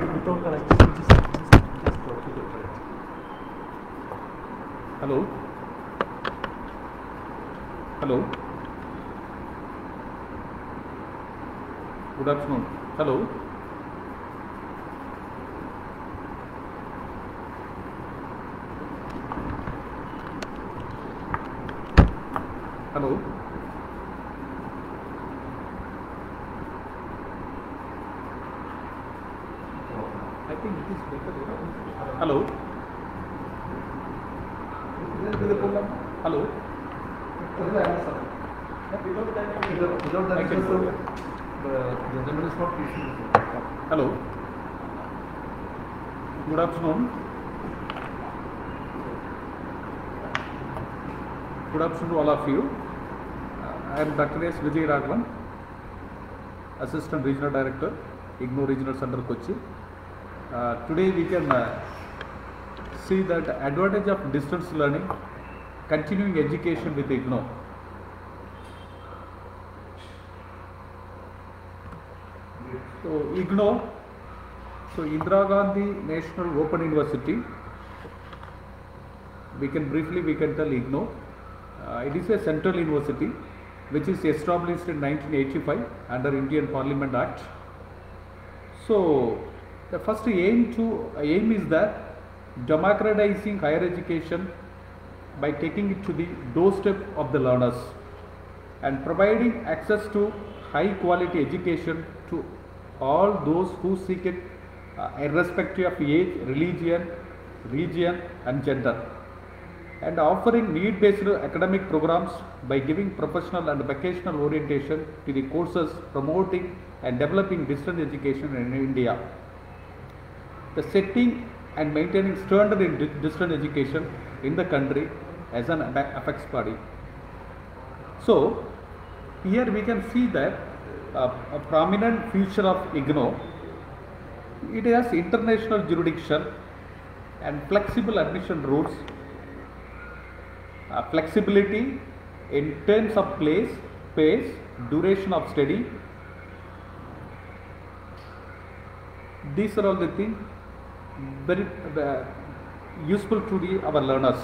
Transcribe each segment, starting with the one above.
without correction, which is, which is just practical, right? Hello? Hello? Good afternoon. Hello? Hello? Gentleman is not teaching. Hello. Good afternoon. To all of you. Uh, I am Dr. S. Vijay Raghavan, Assistant Regional Director, IGNO Regional Center Kochi. Uh, today we can uh, see that advantage of distance learning, continuing education with IGNOU. So IGNOU, so Indira Gandhi National Open University, we can briefly we can tell IGNOU. Uh, it is a central university which is established in 1985 under Indian Parliament Act. So the first aim to aim is that democratizing higher education by taking it to the doorstep of the learners and providing access to high quality education to all those who seek it uh, irrespective of age, religion, region and gender and offering need based academic programs by giving professional and vocational orientation to the courses promoting and developing distance education in India. The setting and maintaining standard in di- distance education in the country as an apex body. So, here we can see that uh, a prominent feature of IGNOU, it has international jurisdiction and flexible admission rules, uh, flexibility in terms of place, pace, duration of study. These are all the things very uh, useful to the our learners.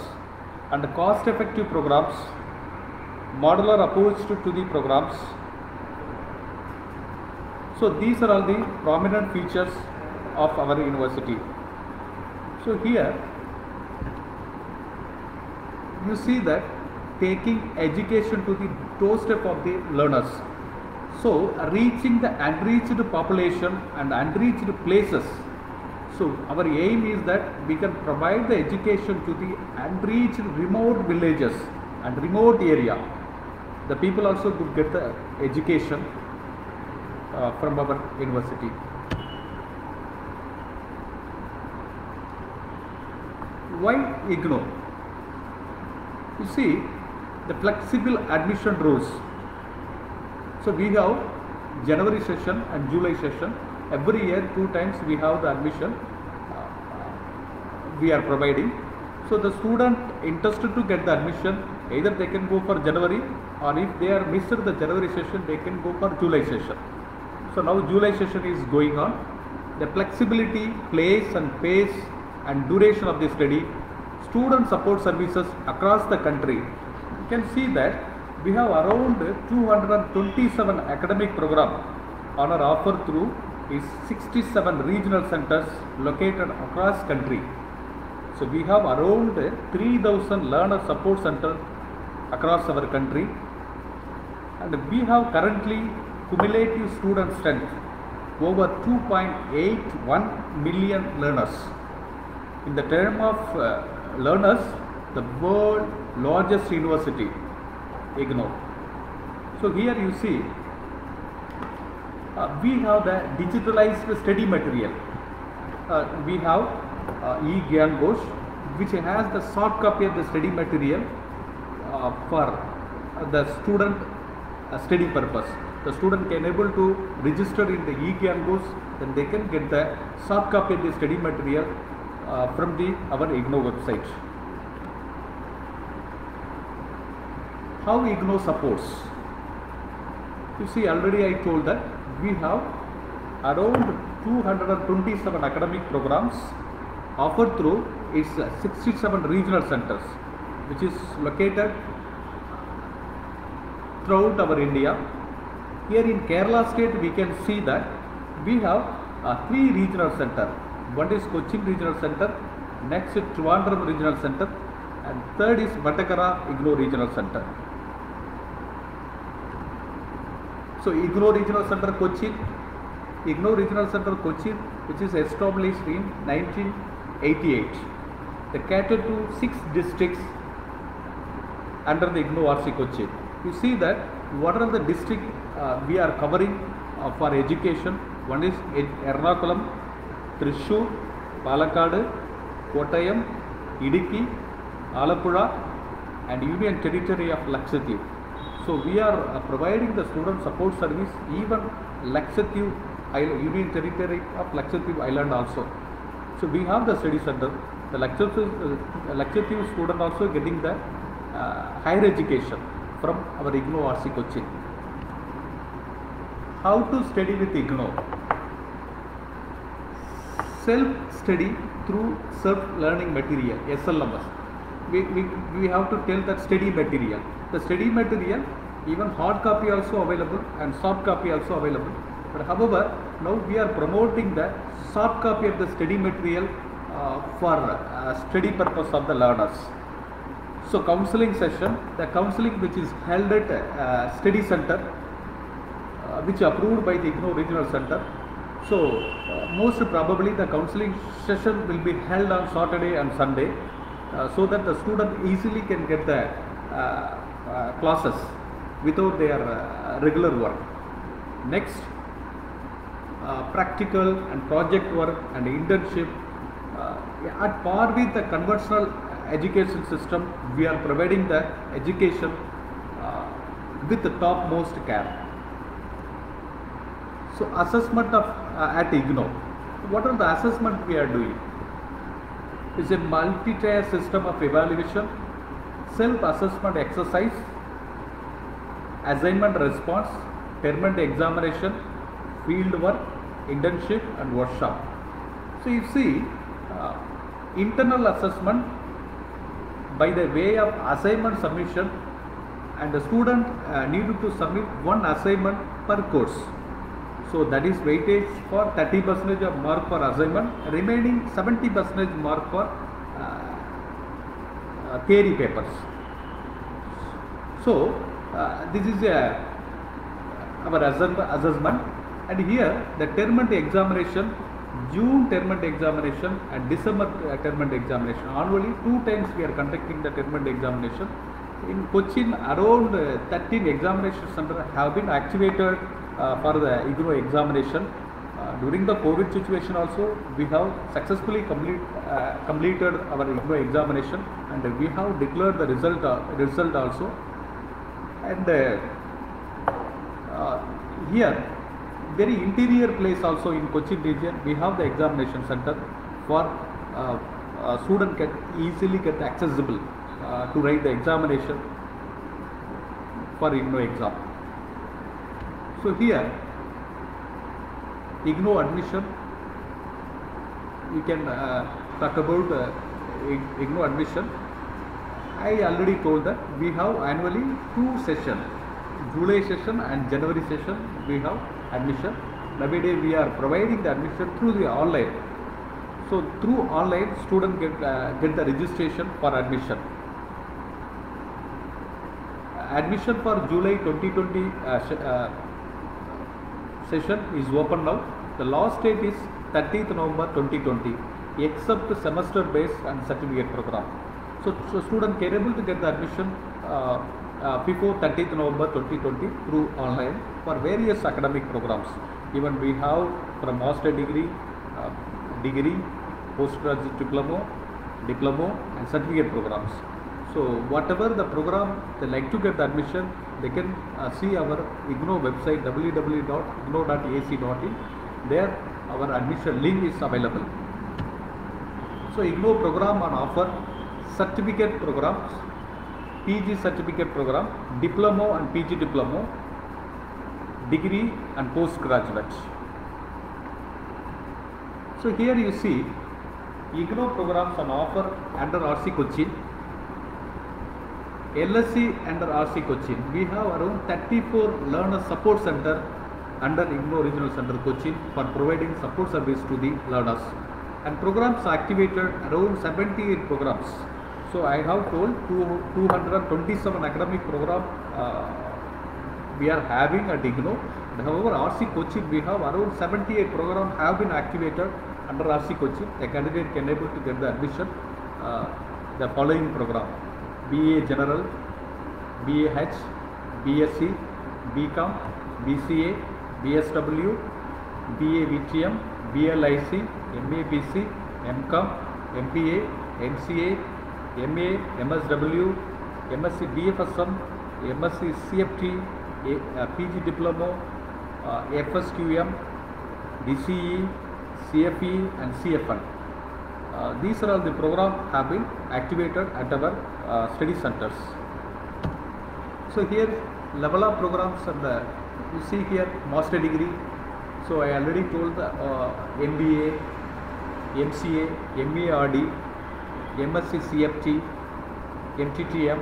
And cost effective programs modular approach to, to the programs. So these are all the prominent features of our university. So here you see that taking education to the doorstep of the learners. So reaching the unreached population and unreached places so our aim is that we can provide the education to the unreached remote villages and remote area. The people also could get the education uh, from our university. Why IGNOU? You see, the flexible admission rules. So we have January session and July session. Every year, two times we have the admission we are providing. So the student interested to get the admission, either they can go for January or if they are missed the January session, they can go for July session. So now July session is going on. The flexibility, place and pace and duration of the study, student support services across the country. You can see that we have around 227 academic program on our offer through is 67 regional centers located across country. So we have around 3000 learner support centers across our country and we have currently cumulative student strength over 2.81 million learners. In the term of uh, learners, the world largest university, IGNOU. So here you see uh, we have the digitalized study material. Uh, we have uh, eGyanKosh which has the soft copy of the study material uh, for uh, the student study purpose. The student can able to register in the eGyanKosh then they can get the soft copy of the study material from the our IGNOU website. How IGNOU supports? You see already I told that we have around 227 academic programs offered through its uh, 67 regional centers, which is located throughout our India. Here in Kerala state, we can see that we have uh, three regional center. One is Cochin Regional Center, next is Trivandrum Regional Center, and third is Vatakara IGNO Regional Center. So IGNO Regional Center Cochin, IGNO Regional Center Cochin, which is established in 1988. They cater to six districts under the IGNOU RC Cochin. You see that what are the district uh, we are covering uh, for education? One is Ernakulam, Thrissur, Palakkad, Kottayam, Idukki, Alappuzha, and Union Territory of Lakshadweep. So we are uh, providing the student support service even Lakshadweep Union Territory of Lakshadweep Island also. So we have the study center. The Lakshadweep, uh, Lakshadweep student also getting the uh, higher education from our IGNOU RC Cochin. How to study with IGNOU? Self-study through self-learning material, SLMS. We, we, we have to tell that study material. The study material, even hard copy also available and soft copy also available. But however, now we are promoting the soft copy of the study material uh, for uh, study purpose of the learners. So counseling session, the counseling which is held at uh, study center, uh, which approved by the IGNOU regional center. So uh, most probably the counseling session will be held on Saturday and Sunday, uh, so that the student easily can get the classes without their regular work. Next, uh, practical and project work and internship uh, at par with the conventional education system we are providing the education uh, with the topmost care. So assessment of uh, at IGNOU what are the assessment we are doing? Is a multi-tier system of evaluation self assessment exercise assignment response term and examination field work internship and workshop. So you see uh, internal assessment by the way of assignment submission and the student uh, needed to submit one assignment per course. So that is weightage for 30 percentage of mark for assignment remaining 70 percentage mark for uh, uh, theory papers. So uh, this is a our assessment and here the term and examination June term and examination and December uh, term examination. Annually, two times we are conducting the term and examination. In Cochin, around uh, 13 examination centers have been activated uh, for the IGNOU examination. Uh, during the COVID situation also, we have successfully complete, uh, completed our IGNOU examination and we have declared the result, uh, result also. And here very interior place also in Cochin region we have the examination center for uh, uh, student can easily get accessible uh, to write the examination for IGNOU exam. So here IGNOU admission you can uh, talk about uh, IGNOU admission. I already told that we have annually two sessions, July session and January session. We have admission. Nowadays we are providing the admission through the online. So through online, student get uh, get the registration for admission. Admission for July 2020 uh, uh, session is open now. The last date is 30th November 2020, except semester based and certificate program. So, so student can able to get the admission uh, uh, before 30th November 2020 through online for various academic programs. Even we have from master degree, uh, degree, postgraduate diploma, diploma and certificate programs. So whatever the program they like to get the admission, they can uh, see our IGNOU website www.ignou.ac.in. There our admission link is available. So IGNOU program on offer, certificate programs, PG certificate program, diploma and PG diploma, degree and postgraduate. So here you see IGNOU programs on offer under RC Cochin. LSC under RC Cochin. We have around 34 learner support center under IGNOU Regional Center Cochin for providing support service to the learners. And programs activated around 78 programs. So I have told two, 227 academic program uh, we are having at IGNO. However, RC Cochin we have around 78 program have been activated under RC Cochin. A candidate can able to get the admission. Uh, the following program: BA General, BAH, BSc, BCom, BCA, BSW, BA VTM, BLIC, MABC, MCom, MBA, MCA, MA, MSW, MSc BFSM, MSc CFT, uh, PG Diploma, uh, FSQM, DCE, CFE and CFN. Uh, these are all the program have been activated at our uh, study centers. So here level of programs and the you see here master degree. So I already told the uh, MBA, MCA, MARD, MSc CFT, MTTM,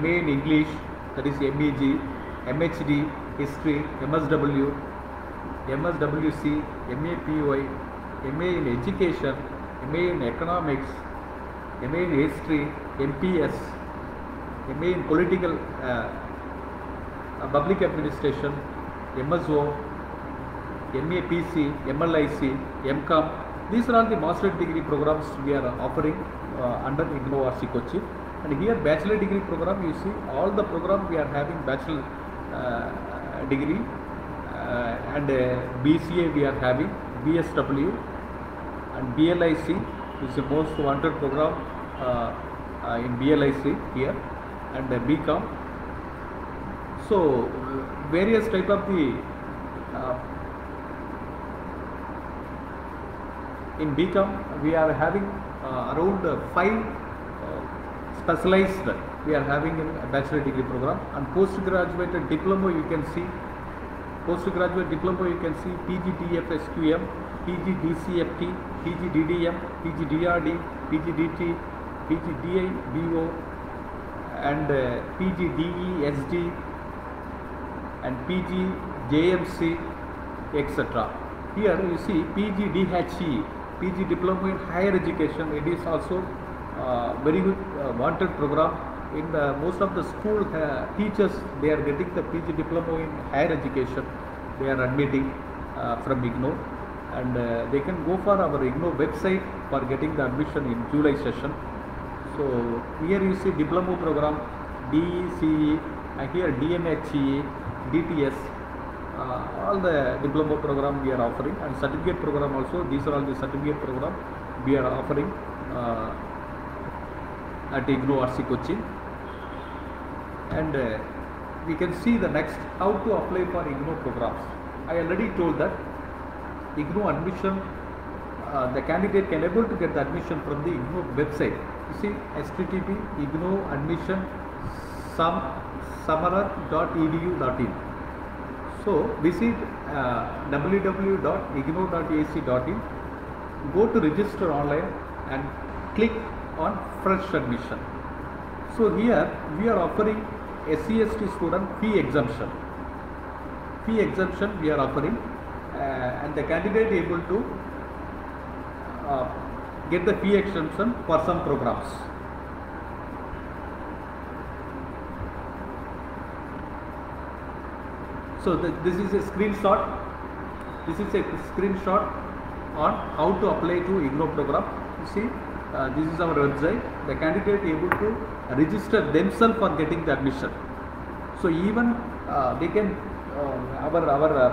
MA in English, that is MEG, MHD, History, MSW, MSWC, MAPY, MA in Education, MA in Economics, MA in History, MPS, MA in Political uh, uh, Public Administration, MSO, MAPC, MLIC, MCOM. These are all the master degree programs we are offering uh, under IGNOU RC Kochi. And here bachelor degree program, you see all the program we are having bachelor uh, degree uh, and uh, BCA we are having, BSW and BLIC is the most wanted program uh, uh, in BLIC here and BCom. So various type of the uh, in BCom we are having uh, around five uh, specialized we are having in a bachelor degree program and postgraduate diploma you can see postgraduate diploma you can see PGDFSQM, PGDCFT, PGDDM, PGDRD, PGDT, PGDIBO and uh, PGDESD and PGJMC etc. Here you see PGDHE, PG Diploma in Higher Education. It is also uh, very good uh, wanted program. In the most of the school uh, teachers, they are getting the PG Diploma in Higher Education. They are admitting uh, from IGNOU, and uh, they can go for our IGNOU website for getting the admission in July session. So here you see diploma program, and here DNHE, DTS, uh, all the diploma program we are offering and certificate program also. These are all the certificate program we are offering uh, at IGNOU RC Cochin. And uh, we can see the next how to apply for IGNOU programs. I already told that IGNOU admission, uh, the candidate can able to get the admission from the IGNOU website. You see, http IGNOU admission sum samarth.edu.in. So visit uh, go to register online and click on fresh admission. So here we are offering SCST student fee exemption. Fee exemption we are offering uh, and the candidate able to uh, get the fee exemption for some programs. So the, this is a screenshot. This is a screenshot on how to apply to IGNO program. You see, uh, this is our website. The candidate able to register themselves for getting the admission. So even uh, they can uh, our our uh,